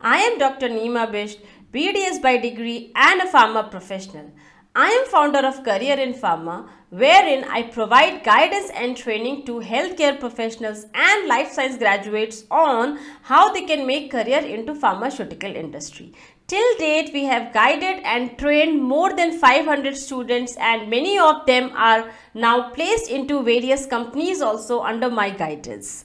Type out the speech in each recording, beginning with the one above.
I am Dr. Neema Bisht, BDS by degree and a pharma professional. I am founder of Career in Pharma, wherein I provide guidance and training to healthcare professionals and life science graduates on how they can make career into pharmaceutical industry. Till date, we have guided and trained more than 500 students and many of them are now placed into various companies also under my guidance.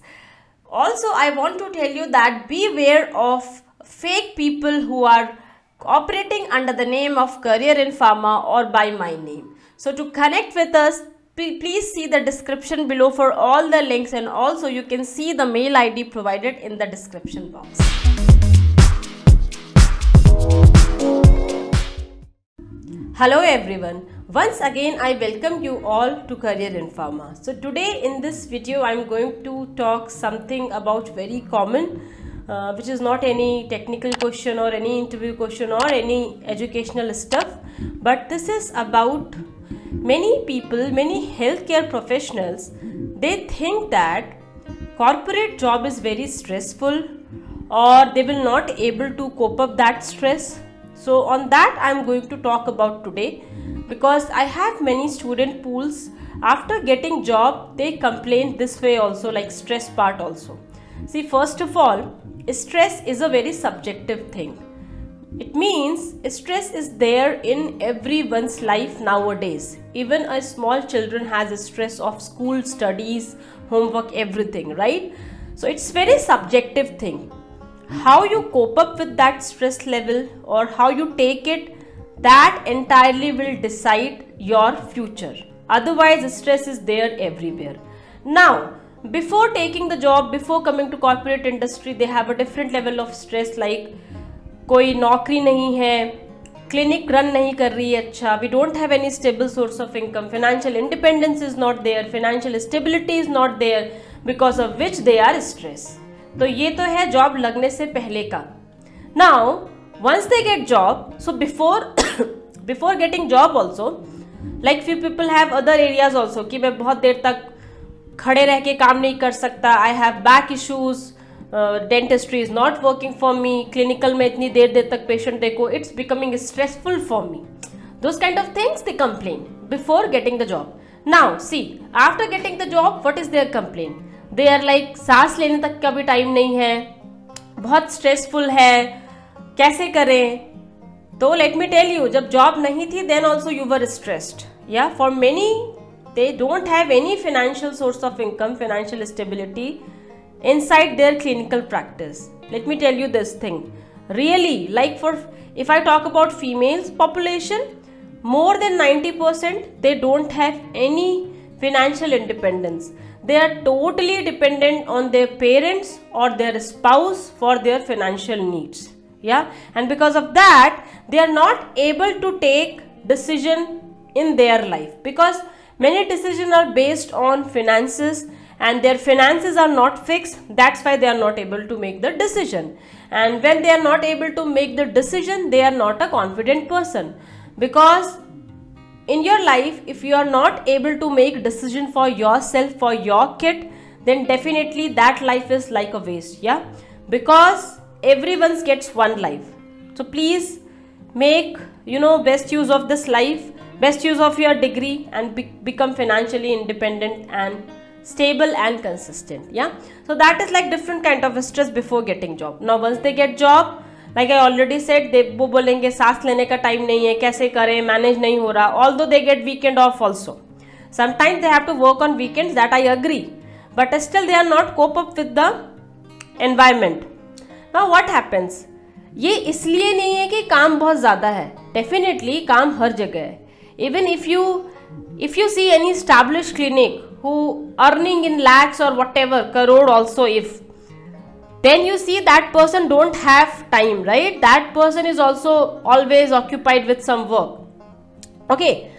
Also, I want to tell you that beware of fake people who are operating under the name of Career in Pharma or by my name. So to connect with us, please see the description below for all the links and also you can see the mail ID provided in the description box. Hello everyone. Once again I welcome you all to Career in Pharma. So today in this video I am going to talk something about very common uh, which is not any technical question or any interview question or any educational stuff but this is about many people many healthcare professionals they think that corporate job is very stressful or they will not able to cope up that stress. So on that i am going to talk about today because i have many student pools. After getting job they complain this way also like stress part also. See first of all stress is a very subjective thing. It means stress is there in everyone's life nowadays. Even a small children has a stress of school studies homework everything right? So it's very subjective thing. How you cope up with that stress level or how you take it that entirely will decide your future. Otherwise stress is there everywhere. Now before taking the job, before coming to corporate industry, they have a different level of stress, like कोई नौकरी नहीं है clinic run नहीं कर रही है अच्छा we don't have any stable source of income financial independence is not there financial stability is not there because of which they are stress तो ये तो है जॉब लगने से पहले का. Now once they get job so before before getting job also like few people have other areas also कि मैं बहुत देर तक खड़े रह के काम नहीं कर सकता। I have back issues dentistry is not working for me clinical में इतनी देर देर तक पेशेंट देखो it's becoming stressful for me those kind of things they complain before getting the job now see after getting the job what is there complain they are like सांस लेने तक का भी टाइम नहीं है। बहुत स्ट्रेसफुल है। कैसे करें? तो लेट मी टेल यू जब जॉब नहीं थी then also you were stressed या for many They don't have any financial source of income, financial stability inside their clinical practice. Let me tell you this thing. Really, like for if I talk about females population, more than 90% they don't have any financial independence. They are totally dependent on their parents or their spouse for their financial needs. Yeah, and because of that, they are not able to take decision in their life because many decisions are based on finances and their finances are not fixed. That's why they are not able to make the decision. And when they are not able to make the decision they are not a confident person. Because in your life if you are not able to make decision for yourself for your kid then definitely that life is like a waste yeah? Because everyone gets one life. So please make you know best use of this life best use of your degree and be become financially independent and stable and consistent yeah so that is like different kind of stress before getting job now once they get job like I already set they वो बोलेंगे सांस लेने का time नहीं है कैसे करें manage नहीं हो रहा although they get weekend off also sometimes they have to work on weekend that I agree but still they are not cope up with the environment now what happens ये इसलिए नहीं है कि काम बहुत ज़्यादा है डेफिनेटली काम हर जगह है even if you if you see any established clinic who earning in lakhs or whatever crore also if then you see that person don't have time right? That person is also always occupied with some work. Okay.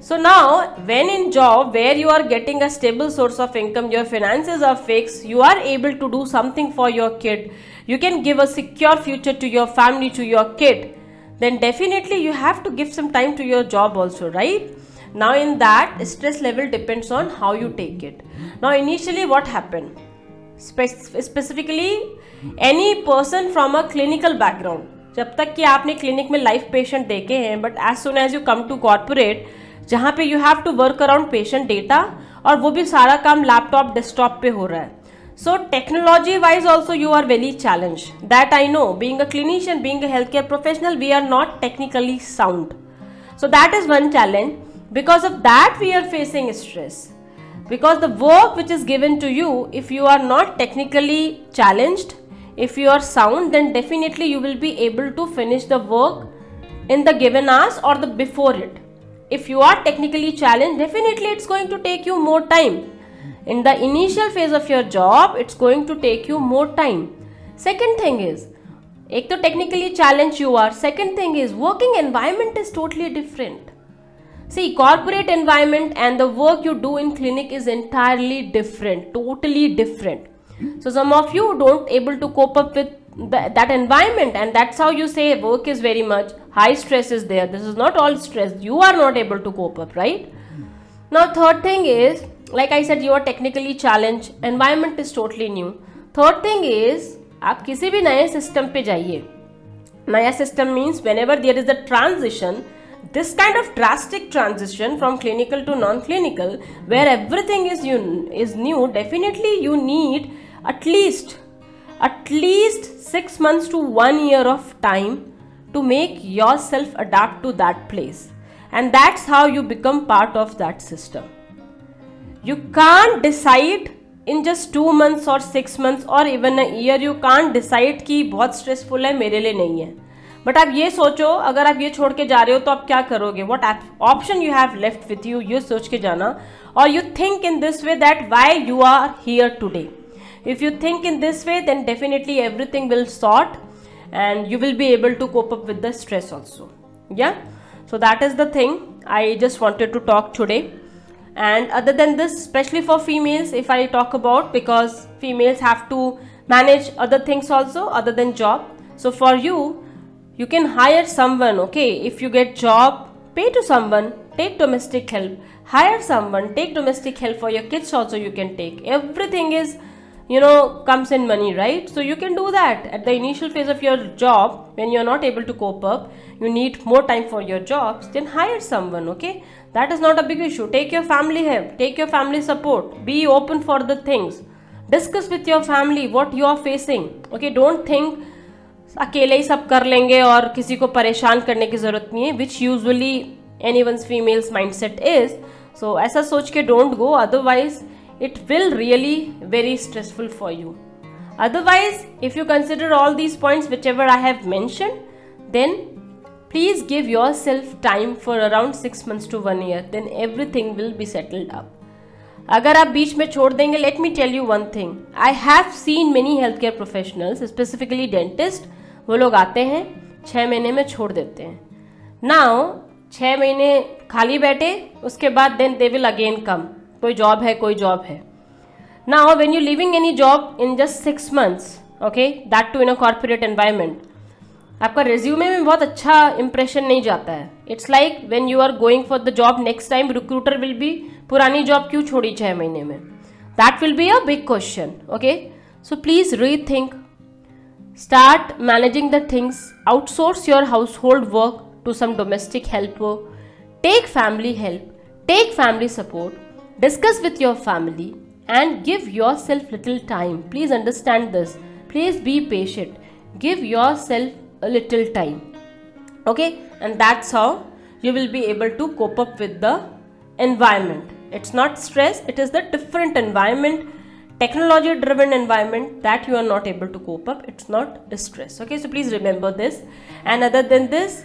So now when in job where you are getting a stable source of income your finances are fixed you are able to do something for your kid. You can give a secure future to your family to your kid. Then definitely you have to give some time to your job also right now in that stress level depends on how you take it now initially what happened specifically any person from a clinical background जब तक कि आपने clinic में life patient देखे हैं but as soon as you come to corporate जहाँ पे you have to work around patient data और वो भी सारा काम लैपटॉप डेस्कटॉप पे हो रहा है So technology wise also you are very challenged. That I know being a clinician, being a healthcare professional, we are not technically sound. So that is one challenge. Because of that we are facing stress. Because the work which is given to you, if you are not technically challenged, if you are sound, then definitely you will be able to finish the work in the given hours or the before it. If you are technically challenged, definitely it's going to take you more time in the initial phase of your job it's going to take you more time second thing is एक तो technically challenge you are second thing is working environment is totally different see corporate environment and the work you do in clinic is entirely different totally different so some of you don't able to cope up with the, that environment and that's how you say work is very much high stress is there this is not all stress you are not able to cope up right now third thing is like i said you are technically challenged environment is totally new third thing is आप किसी भी नए system पे जाइए नया system means whenever there is a transition this kind of drastic transition from clinical to non-clinical where everything is you is new definitely you need at least at least 6 months to 1 year of time to make yourself adapt to that place and that's how you become part of that system you can't decide in just two months और six months और even a year you can't decide कि बहुत stressful है, मेरे लिए नहीं है। But आप ये सोचो, अगर आप ये छोड़ के जा रहे हो तो आप क्या करोगे? What option you have left with you ये सोच के जाना। और you think in this way that why you are here today if you think in this way then definitely everything will sort and you will be able to cope up with the stress also या so that is the thing I just wanted to talk today. And other than this especially for females if i talk about because females have to manage other things also other than job. So for you you can hire someone okay? If you get job pay to someone take domestic help. Hire someone take domestic help for your kids also you can take. Everything is you know comes in money right so you can do that at the initial phase of your job when you're not able to cope up you need more time for your jobs then hire someone okay that is not a big issue take your family help take your family support be open for the things discuss with your family what you are facing okay don't think अकेले ही सब कर लेंगे और किसी को परेशान करने की ज़रूरत नहीं है which usually anyone's females mind set is so ऐसा सोच के don't go otherwise it will really very stressful for you otherwise if you consider all these points whichever i have mentioned then please give yourself time for around 6 months to 1 year then everything will be settled up अगर आप बीच में छोड़ देंगे let me tell you one thing I have seen many health care professionals specifically dentist वो लोग आते हैं छः महीने में छोड़ देते हैं नाउ छः महीने खाली बैठे उसके बाद then they will again come कोई जॉब है, कोई जॉब है। Now when you living any job in just six months okay that too in a corporate environment आपका रिज्यूमे में बहुत अच्छा इंप्रेशन नहीं जाता है। It's like when you are going for the job next time recruiter will be पुरानी job क्यों छोड़ी छः महीने में? That will be a big question okay so please rethink start managing the things outsource your household work to some domestic help take family help take family support discuss with your family and give yourself little time. Please understand this. Please be patient. Give yourself a little time. Okay? And that's how you will be able to cope up with the environment. It's not stress. It is the different environment technology driven environment that you are not able to cope up. It's not stress okay? So please remember this. And other than this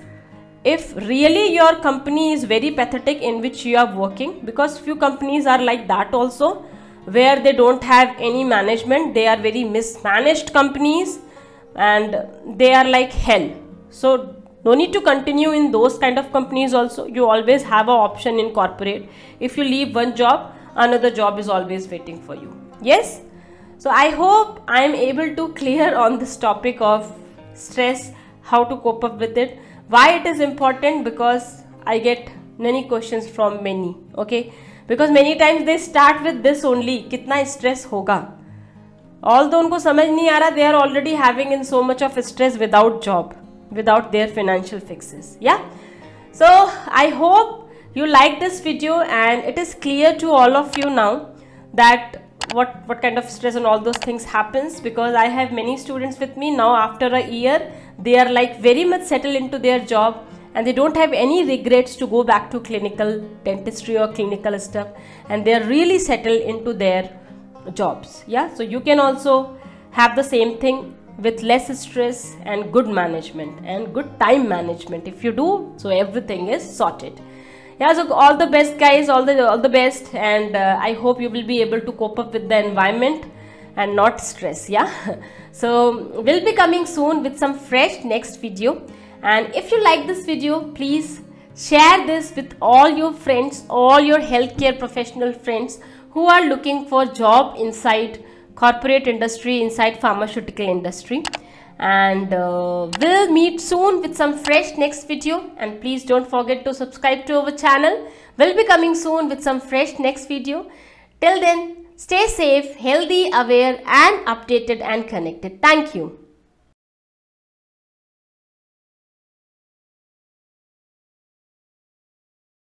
if really your company is very pathetic in which you are working because few companies are like that also where they don't have any management they are very mismanaged companies and they are like hell. So no need to continue in those kind of companies also. You always have a option in corporate. If you leave one job another job is always waiting for you. Yes? So i hope i am able to clear on this topic of stress how to cope up with it why it is important because i get many questions from many okay because many times they start with this only kitna stress hoga all दो उनको समझ नहीं आ रहा they are already having in so much of stress without job without their financial fixes yeah so i hope you like this video and it is clear to all of you now that what what kind of stress and all those things happens because i have many students with me now after a year. They are like very much settled into their job and they don't have any regrets to go back to clinical dentistry or clinical stuff and they are really settled into their jobs. Yeah? So you can also have the same thing with less stress and good management and good time management. If you do so everything is sorted yeah so all the best guys. All the all the best. And uh, i hope you will be able to cope up with the environment and not stress yeah? So we'll be coming soon with some fresh next video. And if you like this video please share this with all your friends all your healthcare professional friends who are looking for job inside corporate industry inside pharmaceutical industry and uh, we'll meet soon with some fresh next video. And please don't forget to subscribe to our channel. We'll be coming soon with some fresh next video. Till then stay safe healthy aware and updated and connected. Thank you